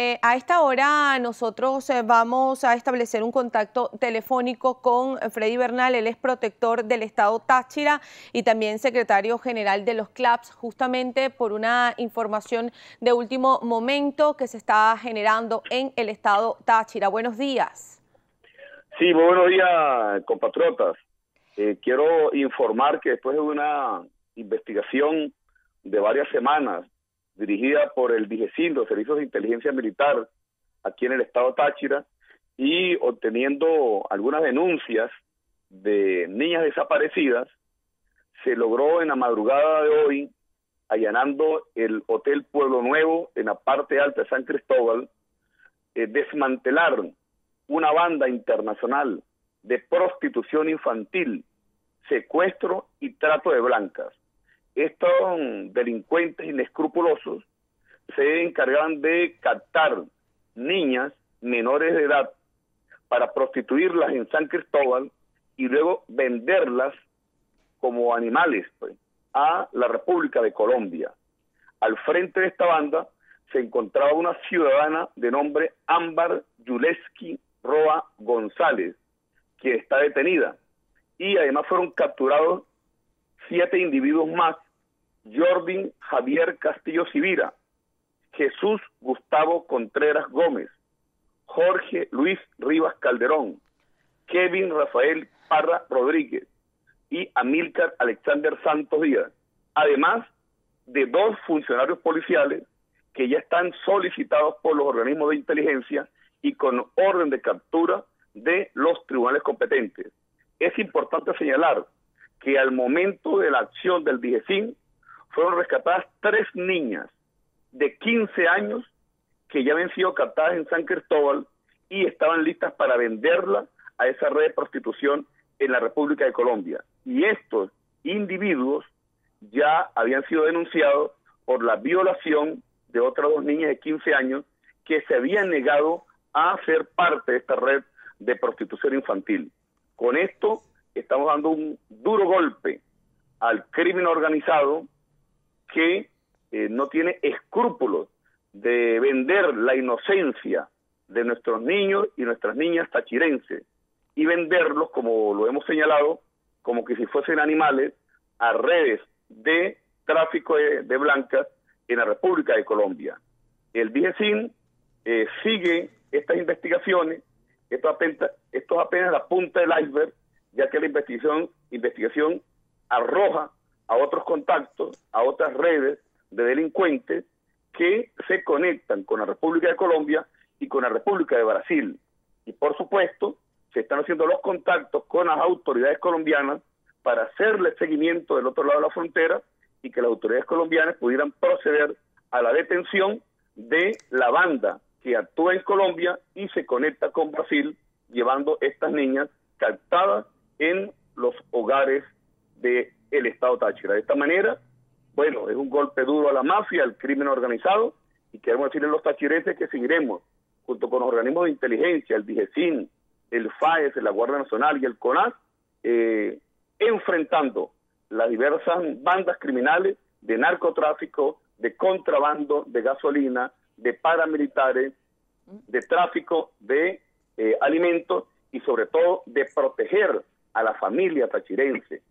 eh, a esta hora nosotros eh, vamos a establecer un contacto telefónico con Freddy Bernal, él es protector del Estado Táchira y también secretario general de los CLAPS, justamente por una información de último momento que se está generando en el Estado Táchira. Buenos días. Sí, muy buenos días, compatriotas. Eh, quiero informar que después de una investigación de varias semanas dirigida por el DIGESIN, los Servicios de Inteligencia Militar, aquí en el estado Táchira, y obteniendo algunas denuncias de niñas desaparecidas, se logró en la madrugada de hoy, allanando el Hotel Pueblo Nuevo en la parte alta de San Cristóbal, eh, desmantelar una banda internacional de prostitución infantil, secuestro y trato de blancas estos delincuentes inescrupulosos se encargaban de captar niñas menores de edad para prostituirlas en San Cristóbal y luego venderlas como animales pues, a la República de Colombia. Al frente de esta banda se encontraba una ciudadana de nombre Ámbar Yuleski Roa González, que está detenida. Y además fueron capturados siete individuos más Jordi Javier Castillo Sivira, Jesús Gustavo Contreras Gómez, Jorge Luis Rivas Calderón, Kevin Rafael Parra Rodríguez y Amílcar Alexander Santos Díaz, además de dos funcionarios policiales que ya están solicitados por los organismos de inteligencia y con orden de captura de los tribunales competentes. Es importante señalar que al momento de la acción del DIGESIN, fueron rescatadas tres niñas de 15 años que ya habían sido captadas en San Cristóbal y estaban listas para venderla a esa red de prostitución en la República de Colombia. Y estos individuos ya habían sido denunciados por la violación de otras dos niñas de 15 años que se habían negado a ser parte de esta red de prostitución infantil. Con esto estamos dando un duro golpe al crimen organizado que eh, no tiene escrúpulos de vender la inocencia de nuestros niños y nuestras niñas tachirenses y venderlos, como lo hemos señalado, como que si fuesen animales, a redes de tráfico de, blancas en la República de Colombia. El DGCIN eh, sigue estas investigaciones, esto esto es apenas la punta del iceberg, ya que la investigación, investigación arroja a otros contactos, a otras redes de delincuentes que se conectan con la República de Colombia y con la República de Brasil. Y por supuesto, se están haciendo los contactos con las autoridades colombianas para hacerle seguimiento del otro lado de la frontera y que las autoridades colombianas pudieran proceder a la detención de la banda que actúa en Colombia y se conecta con Brasil llevando estas niñas captadas en los hogares de el Estado Táchira. De esta manera, bueno, es un golpe duro a la mafia, al crimen organizado, y queremos decirle a los tachirenses que seguiremos, junto con los organismos de inteligencia, el DIGESIN, el FAES, la Guardia Nacional y el CONAS, eh, enfrentando las diversas bandas criminales de narcotráfico, de contrabando de gasolina, de paramilitares, de tráfico de eh, alimentos y sobre todo de proteger a la familia tachirense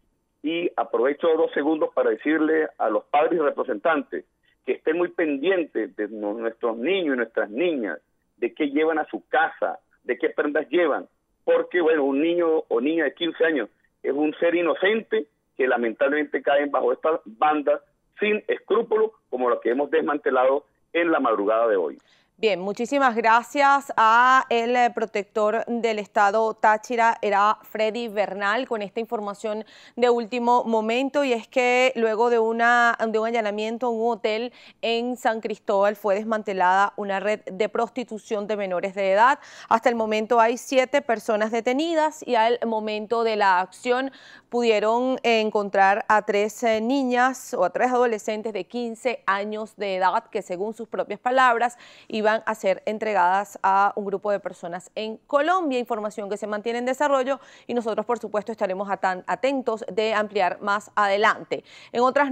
y aprovecho dos segundos para decirle a los padres y representantes que estén muy pendientes de nuestros niños y nuestras niñas, de qué llevan a su casa, de qué prendas llevan, porque bueno, un niño o niña de 15 años es un ser inocente que lamentablemente caen bajo estas bandas sin escrúpulos como lo que hemos desmantelado en la madrugada de hoy. Bien, muchísimas gracias a el protector del Estado Táchira, era Freddy Bernal, con esta información de último momento. Y es que luego de un allanamiento en un hotel en San Cristóbal fue desmantelada una red de prostitución de menores de edad. Hasta el momento hay siete personas detenidas y al momento de la acción pudieron encontrar a tres eh, niñas o a tres adolescentes de 15 años de edad que según sus propias palabras iban van a ser entregadas a un grupo de personas en Colombia, información que se mantiene en desarrollo y nosotros por supuesto estaremos atentos de ampliar más adelante. En otras